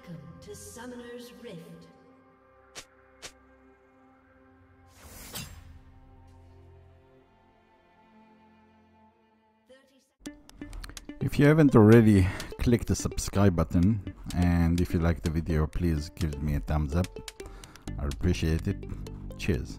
Welcome to Summoner's Rift. If you haven't already, click the subscribe button and if you like the video please give me a thumbs up. I appreciate it. Cheers.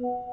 Thank.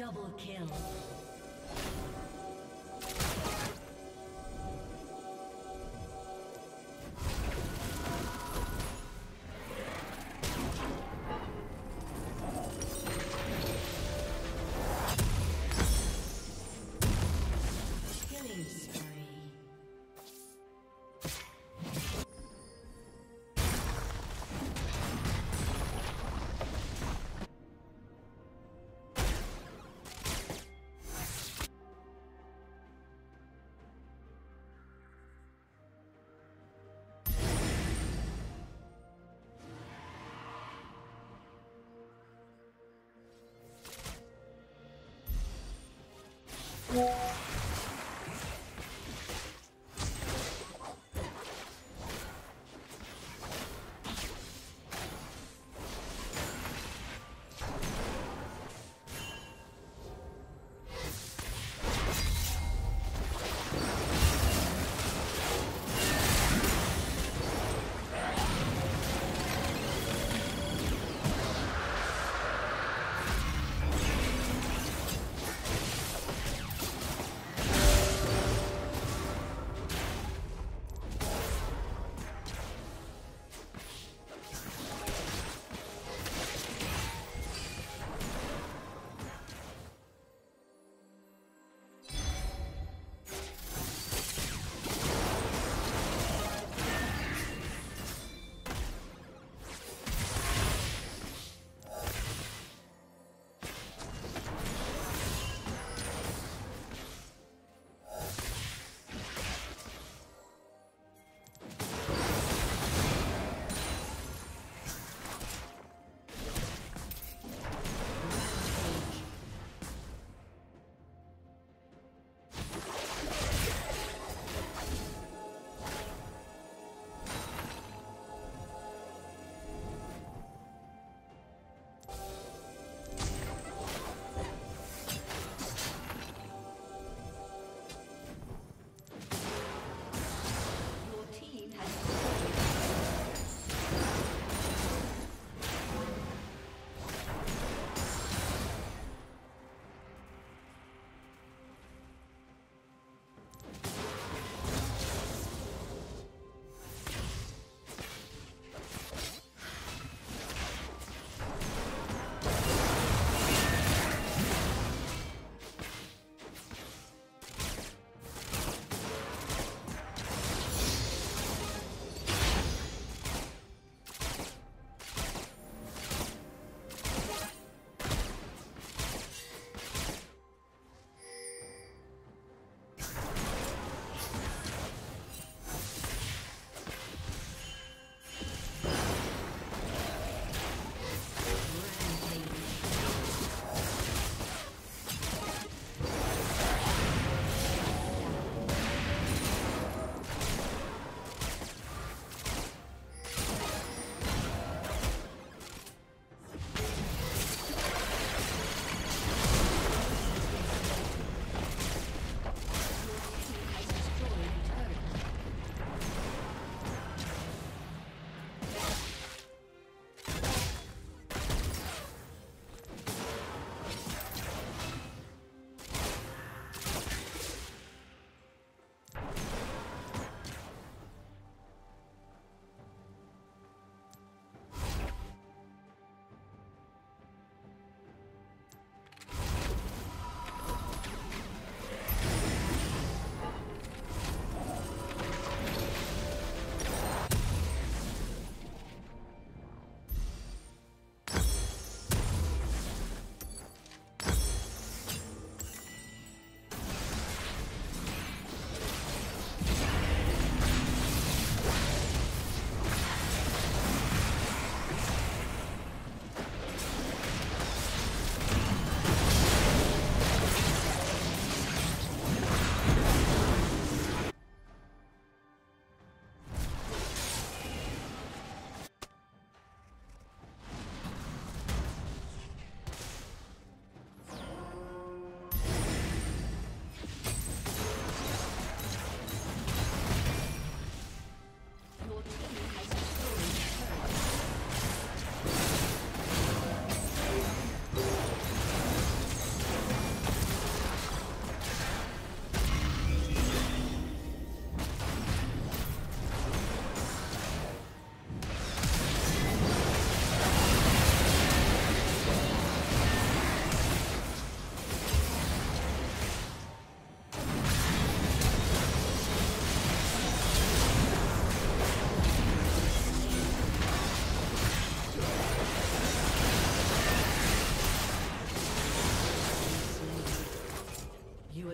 Double kill. Música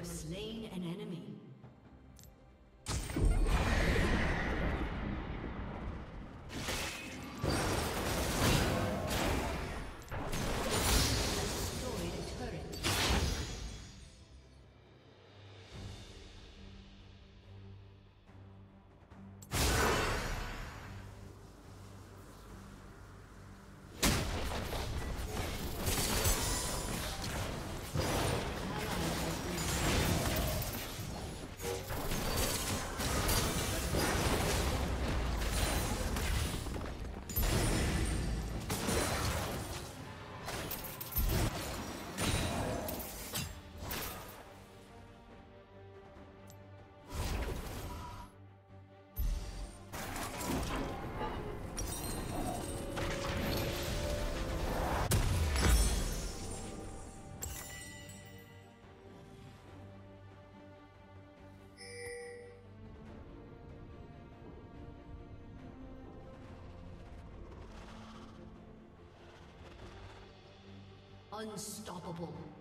slain an enemy. Unstoppable.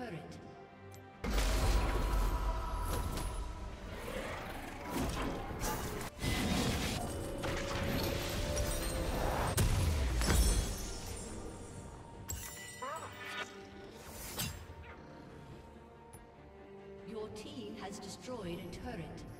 Turret. Your team has destroyed a turret.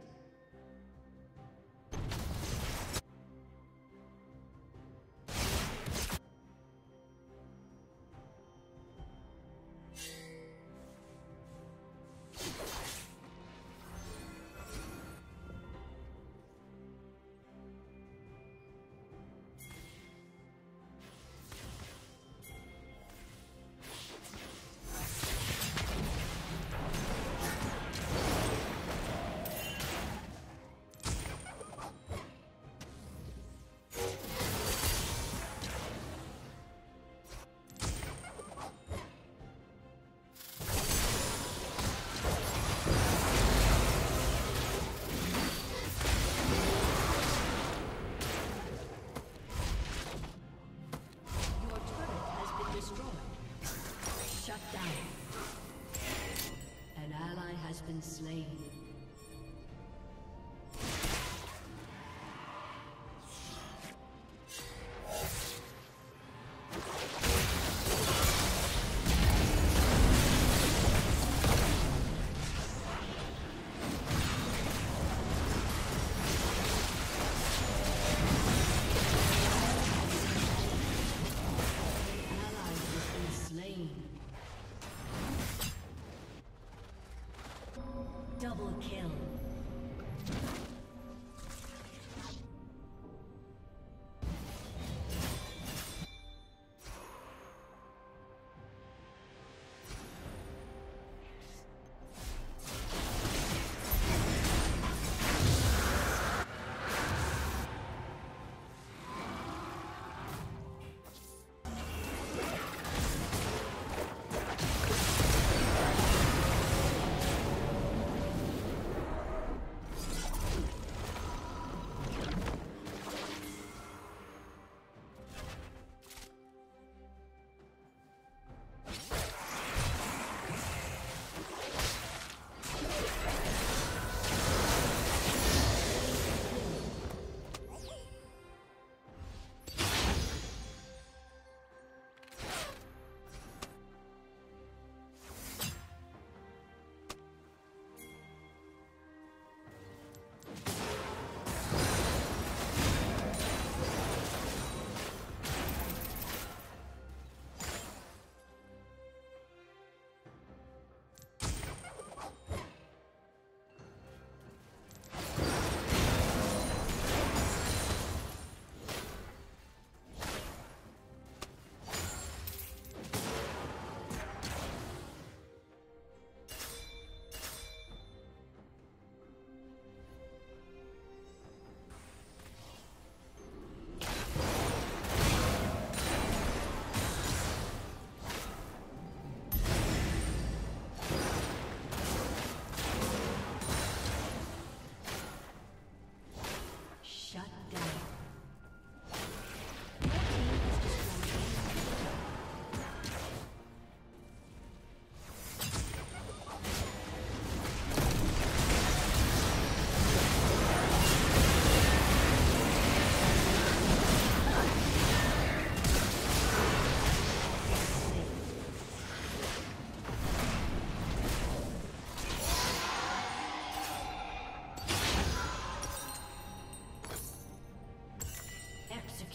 Slain.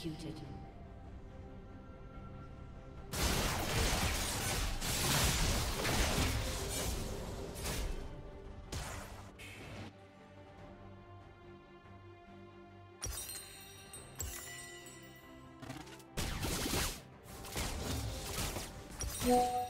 Executed. An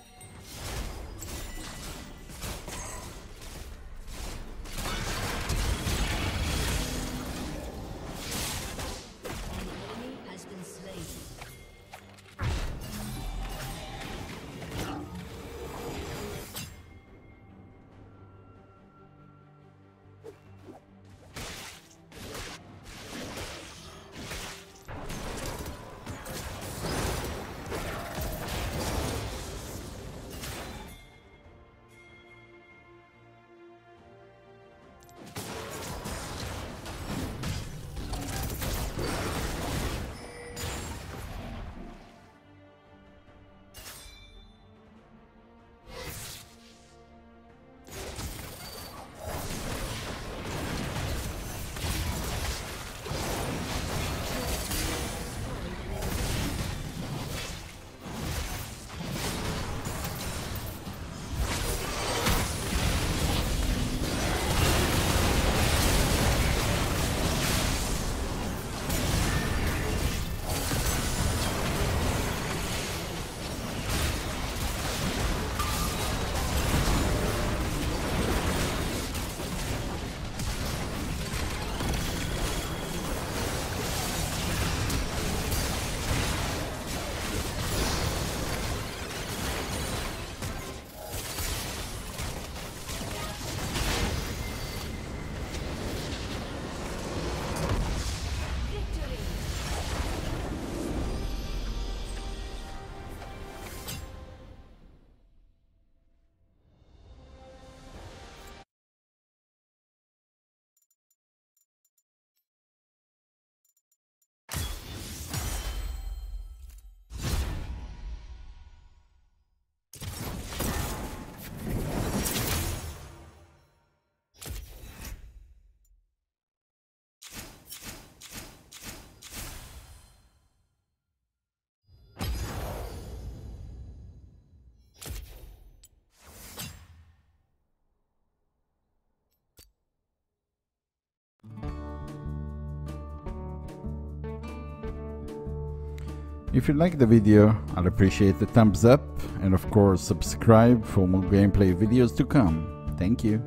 If you like the video, I'll appreciate the thumbs up and of course subscribe for more gameplay videos to come. Thank you.